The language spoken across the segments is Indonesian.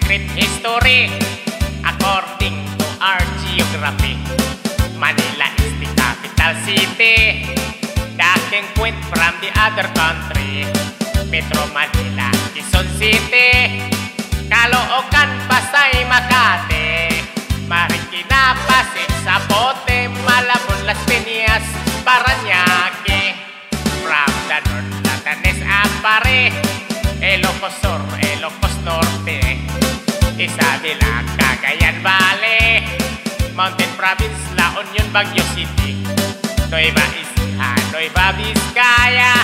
great history according to our geography. Manila is the capital city. The king from the other country. Metro Manila, Quezon City, Caloocan, Pasay, Makati, Marikina, Pasig, Sapote, Malabon, Las Piñas, Paranaque. From the north, Latanes, Apare, Ilocos Sur, Mountain Province, La Union, Baguio City, Nueva Ecija, Nueva Vizcaya,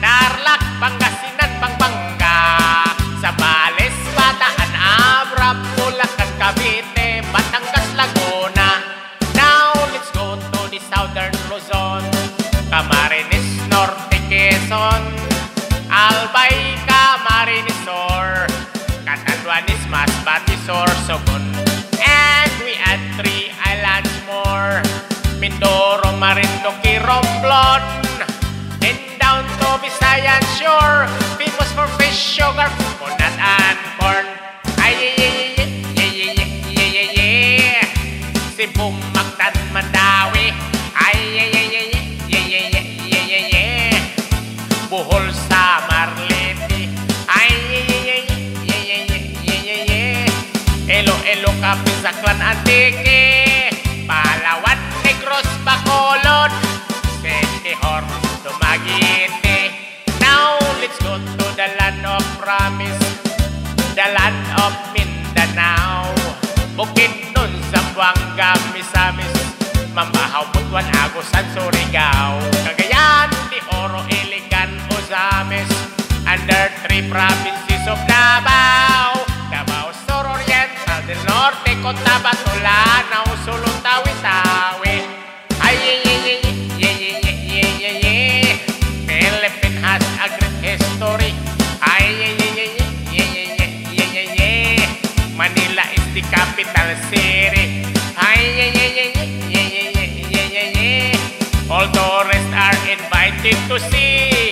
Tarlac, Pangasinan, Pampanga, Zambales, Bataan, Abra, Bulacan, Cavite, Batangas, Laguna. Now let's go to the southern Luzon, Camarines Norte, Quezon, Albay, Camarines Sur, Catanduanes, Masbate, Sur, Sogon. Mindoro, Marinduque, Romblon, and down to Visayan Shore, famous for fish, sugar, coconut, and corn. Ay, yeah, yeah, yeah, yeah, yeah, yeah, yeah, yeah. Cebu, Mactan, Mandawi. Ay, yeah, yeah, yeah, yeah, yeah, yeah, yeah, yeah, yeah. Bohol, Samar, Leyte. Ay, yeah, yeah, yeah, yeah, yeah, yeah, yeah, yeah. Elo-elo, Capizaclan, Antique. Palawan, of Mindanao. Bukid nun sa Buanga, Misamis. Mamahaw, Butuan, Agusan, Surigao. Cagayan, Di Oro, Iligan, Ozamis Under three provinces of Davao. Davao, Sur Oriental, Del Norte, Cotabato, Lanao, Sulutawi, Tawi Ay, ay, ay, ay, ay, ay, ay, ay, ay, ay, Philippine has a great history. Ay, ay, ay capital city. Ay, yeah, yeah, yeah, yeah, yeah, yeah, yeah, yeah. All tourists are invited to see